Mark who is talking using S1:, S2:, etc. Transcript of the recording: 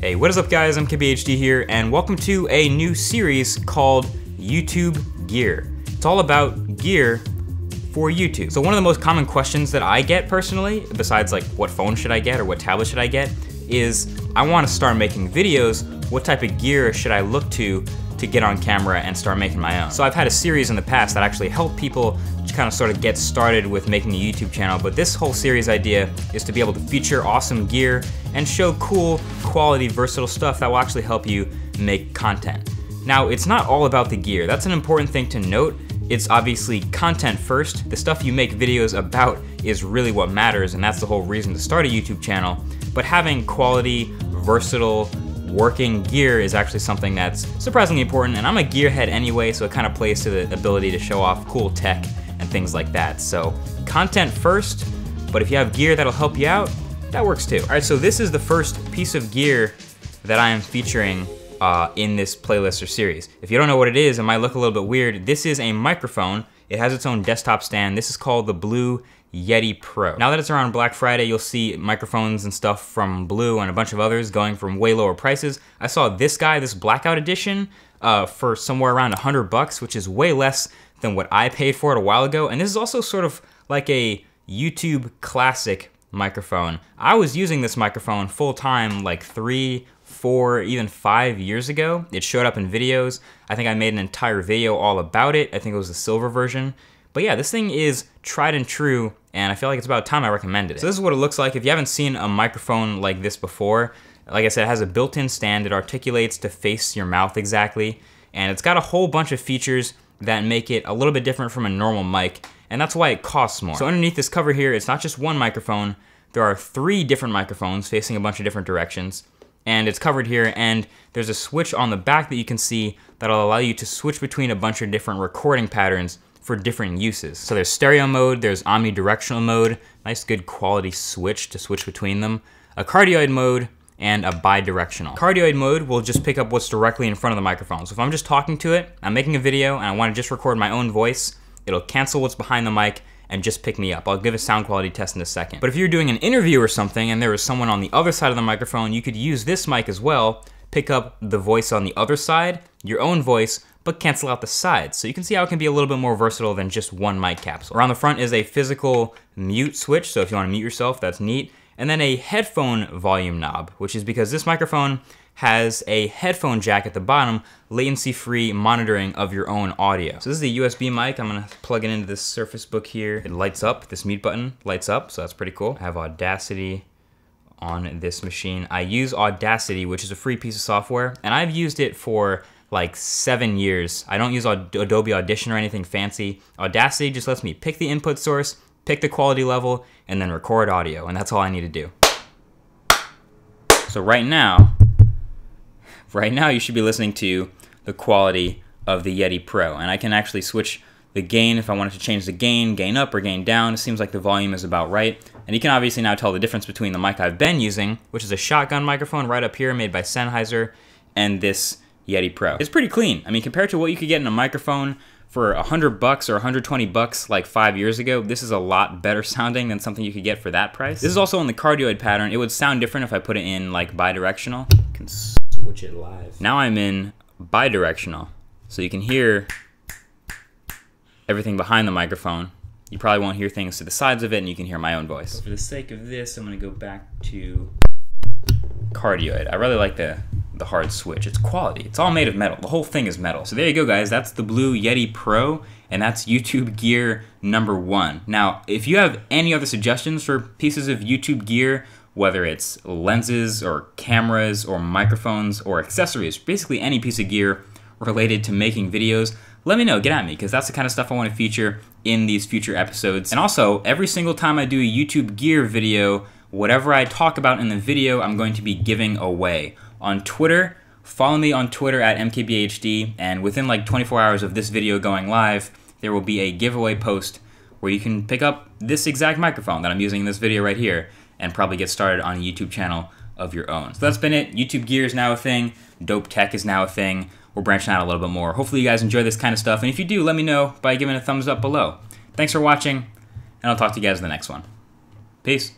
S1: Hey, what is up guys? MKBHD here, and welcome to a new series called YouTube Gear. It's all about gear for YouTube. So one of the most common questions that I get personally, besides like what phone should I get or what tablet should I get, is I wanna start making videos, what type of gear should I look to to get on camera and start making my own. So I've had a series in the past that actually helped people kind of sort of get started with making a YouTube channel, but this whole series idea is to be able to feature awesome gear and show cool, quality, versatile stuff that will actually help you make content. Now, it's not all about the gear. That's an important thing to note. It's obviously content first. The stuff you make videos about is really what matters, and that's the whole reason to start a YouTube channel. But having quality, versatile, working gear is actually something that's surprisingly important, and I'm a gearhead anyway, so it kind of plays to the ability to show off cool tech things like that. So content first, but if you have gear that'll help you out, that works too. All right, so this is the first piece of gear that I am featuring uh, in this playlist or series. If you don't know what it is, it might look a little bit weird. This is a microphone. It has its own desktop stand. This is called the Blue Yeti Pro. Now that it's around Black Friday, you'll see microphones and stuff from Blue and a bunch of others going from way lower prices. I saw this guy, this Blackout Edition, uh, for somewhere around 100 bucks, which is way less than what I paid for it a while ago. And this is also sort of like a YouTube classic microphone. I was using this microphone full time like three, four, even five years ago. It showed up in videos. I think I made an entire video all about it. I think it was the silver version. But yeah, this thing is tried and true, and I feel like it's about time I recommended it. So this is what it looks like. If you haven't seen a microphone like this before, like I said, it has a built-in stand. It articulates to face your mouth exactly, and it's got a whole bunch of features that make it a little bit different from a normal mic, and that's why it costs more. So underneath this cover here, it's not just one microphone. There are three different microphones facing a bunch of different directions and it's covered here and there's a switch on the back that you can see that'll allow you to switch between a bunch of different recording patterns for different uses. So there's stereo mode, there's omnidirectional mode, nice good quality switch to switch between them, a cardioid mode, and a bidirectional. Cardioid mode will just pick up what's directly in front of the microphone. So if I'm just talking to it, I'm making a video and I wanna just record my own voice, it'll cancel what's behind the mic and just pick me up. I'll give a sound quality test in a second. But if you're doing an interview or something and there is someone on the other side of the microphone, you could use this mic as well, pick up the voice on the other side, your own voice, but cancel out the sides. So you can see how it can be a little bit more versatile than just one mic capsule. Around the front is a physical mute switch, so if you wanna mute yourself, that's neat. And then a headphone volume knob, which is because this microphone has a headphone jack at the bottom, latency-free monitoring of your own audio. So this is a USB mic. I'm gonna plug it into this Surface Book here. It lights up, this mute button lights up, so that's pretty cool. I have Audacity on this machine. I use Audacity, which is a free piece of software, and I've used it for like seven years. I don't use Adobe Audition or anything fancy. Audacity just lets me pick the input source, pick the quality level, and then record audio, and that's all I need to do. So right now, right now you should be listening to the quality of the Yeti Pro. And I can actually switch the gain if I wanted to change the gain, gain up or gain down. It seems like the volume is about right. And you can obviously now tell the difference between the mic I've been using, which is a shotgun microphone right up here made by Sennheiser, and this Yeti Pro. It's pretty clean. I mean, compared to what you could get in a microphone for 100 bucks or 120 bucks like five years ago, this is a lot better sounding than something you could get for that price. This is also in the cardioid pattern. It would sound different if I put it in like bidirectional. You can switch it live. Now I'm in bidirectional. So you can hear everything behind the microphone. You probably won't hear things to the sides of it and you can hear my own voice. But for the sake of this, I'm gonna go back to cardioid. I really like the the hard switch. It's quality. It's all made of metal. The whole thing is metal. So there you go, guys. That's the Blue Yeti Pro, and that's YouTube gear number one. Now, if you have any other suggestions for pieces of YouTube gear, whether it's lenses or cameras or microphones or accessories, basically any piece of gear related to making videos, let me know, get at me, because that's the kind of stuff I want to feature in these future episodes. And also, every single time I do a YouTube gear video, whatever I talk about in the video, I'm going to be giving away on Twitter. Follow me on Twitter at MKBHD, and within like 24 hours of this video going live, there will be a giveaway post where you can pick up this exact microphone that I'm using in this video right here and probably get started on a YouTube channel of your own. So that's been it. YouTube gear is now a thing. Dope tech is now a thing. We're branching out a little bit more. Hopefully you guys enjoy this kind of stuff. And if you do, let me know by giving a thumbs up below. Thanks for watching, and I'll talk to you guys in the next one. Peace.